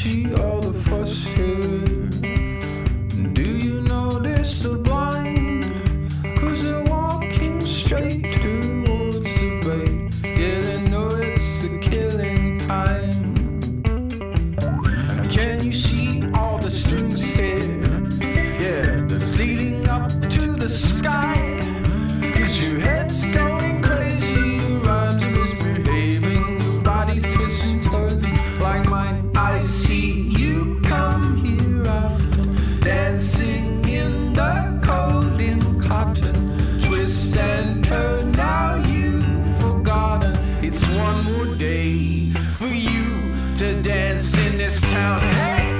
she to dance in this town. Hey!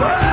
Woo!